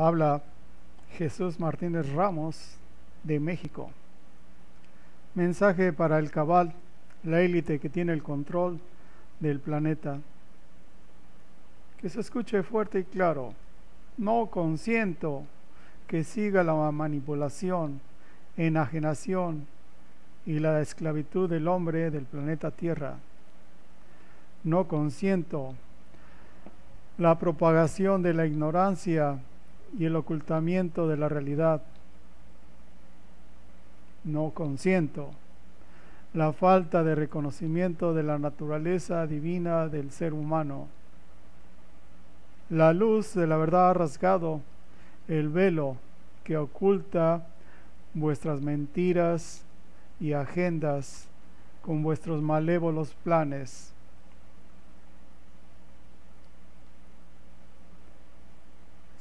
Habla Jesús Martínez Ramos de México. Mensaje para el cabal, la élite que tiene el control del planeta. Que se escuche fuerte y claro. No consiento que siga la manipulación, enajenación y la esclavitud del hombre del planeta Tierra. No consiento la propagación de la ignorancia y el ocultamiento de la realidad. No consiento la falta de reconocimiento de la naturaleza divina del ser humano. La luz de la verdad ha rasgado el velo que oculta vuestras mentiras y agendas con vuestros malévolos planes.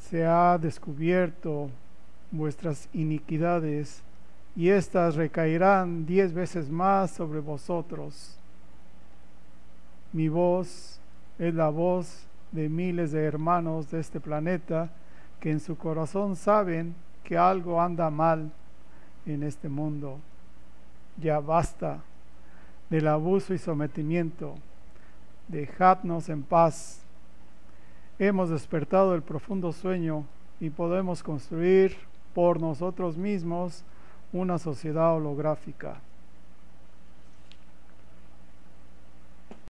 Se ha descubierto vuestras iniquidades y éstas recaerán diez veces más sobre vosotros. Mi voz es la voz de miles de hermanos de este planeta que en su corazón saben que algo anda mal en este mundo. Ya basta del abuso y sometimiento. Dejadnos en paz hemos despertado el profundo sueño y podemos construir por nosotros mismos una sociedad holográfica.